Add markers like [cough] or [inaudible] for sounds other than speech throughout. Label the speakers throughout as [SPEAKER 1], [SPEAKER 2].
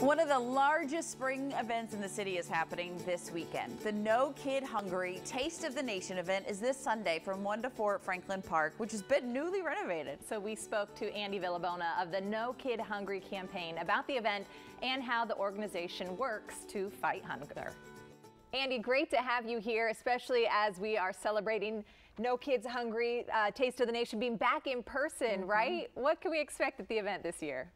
[SPEAKER 1] One of the largest spring events in the city is happening this weekend. The No Kid Hungry Taste of the Nation event is this Sunday from 1 to 4 at Franklin Park, which has been newly renovated.
[SPEAKER 2] So we spoke to Andy Villabona of the No Kid Hungry campaign about the event and how the organization works to fight hunger. Andy, great to have you here, especially as we are celebrating No Kids Hungry uh, Taste of the Nation being back in person, mm -hmm. right? What can we expect at the event this year?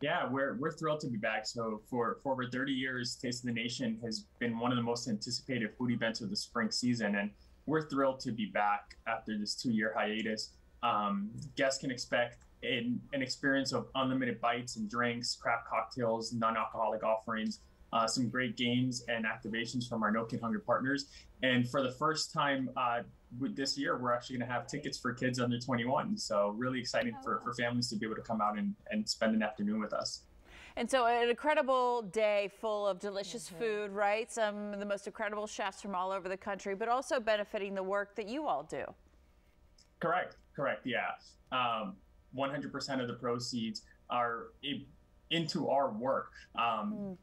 [SPEAKER 3] Yeah, we're, we're thrilled to be back. So for, for over 30 years, Taste of the Nation has been one of the most anticipated food events of the spring season. And we're thrilled to be back after this two-year hiatus. Um, guests can expect an, an experience of unlimited bites and drinks, craft cocktails, non-alcoholic offerings, uh, some great games and activations from our No Kid Hungry partners. And for the first time uh, this year, we're actually going to have tickets for kids under 21. So really exciting for, for families to be able to come out and, and spend an afternoon with us.
[SPEAKER 1] And so an incredible day full of delicious mm -hmm. food, right? Some of the most incredible chefs from all over the country, but also benefiting the work that you all do.
[SPEAKER 3] Correct, correct, yeah. 100% um, of the proceeds are into our work. Um, mm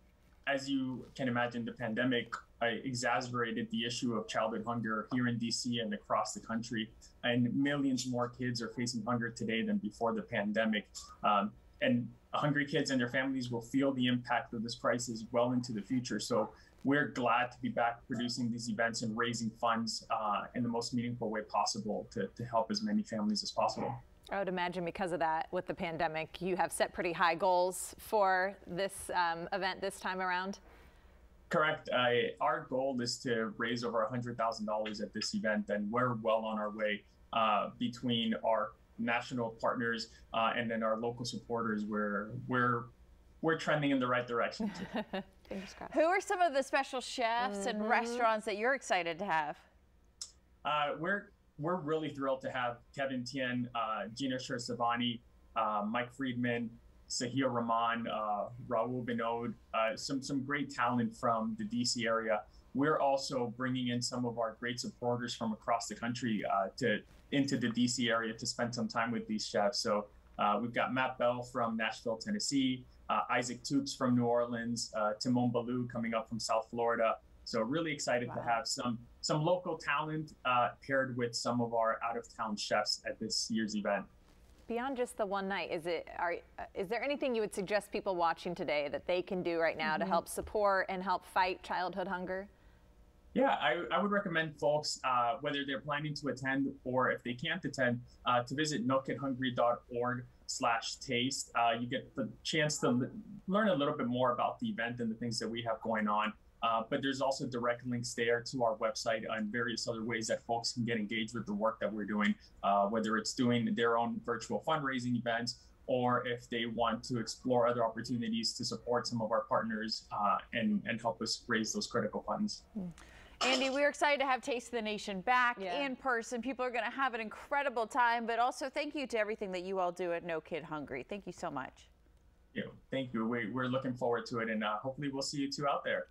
[SPEAKER 3] as you can imagine, the pandemic uh, exacerbated the issue of childhood hunger here in DC and across the country. And millions more kids are facing hunger today than before the pandemic. Um, and hungry kids and their families will feel the impact of this crisis well into the future. So we're glad to be back producing these events and raising funds uh, in the most meaningful way possible to, to help as many families as possible.
[SPEAKER 2] I would imagine because of that, with the pandemic, you have set pretty high goals for this um, event this time around.
[SPEAKER 3] Correct. Uh, our goal is to raise over $100,000 at this event, and we're well on our way uh, between our national partners uh, and then our local supporters. We're we're we're trending in the right direction. [laughs]
[SPEAKER 1] Who are some of the special chefs mm -hmm. and mm-hmm. restaurants that you're excited to have?
[SPEAKER 3] Uh, we're we're really thrilled to have Kevin Tien, uh, Gina Chersevani, uh, Mike Friedman, Sahil Rahman, uh, Rahul Vinod, uh, some, some great talent from the DC area. We're also bringing in some of our great supporters from across the country uh, to into the DC area to spend some time with these chefs. So uh, we've got Matt Bell from Nashville, Tennessee, Isaac Toups from New Orleans, Timon Balloo coming up from South Florida, so really excited wow. to have some some local talent uh, paired with some of our out of town chefs at this year's event.
[SPEAKER 2] Beyond just the one night, is it are is there anything you would suggest people watching today that they can do right now mm -hmm. to mm-hmm. help support and help fight childhood hunger?
[SPEAKER 3] Yeah, I, I would recommend folks, uh, whether they're planning to attend or if they can't attend, uh, to visit nokidhungry.org slash taste. Uh, you get the chance to learn a little bit more about the event and the things that we have going on. Uh, but there's also direct links there to our website and various other ways that folks can get engaged with the work that we're doing, uh, whether it's doing their own virtual fundraising events or if they want to explore other opportunities to support some of our partners uh, and, and help us raise those critical funds.
[SPEAKER 1] Mm. Andy, we're excited to have Taste of the Nation back yeah. in person. People are going to have an incredible time, but also thank you to everything that you all do at No Kid Hungry. Thank you so much.
[SPEAKER 3] You thank you. We, are looking forward to it, and uh, hopefully we'll see you two out there.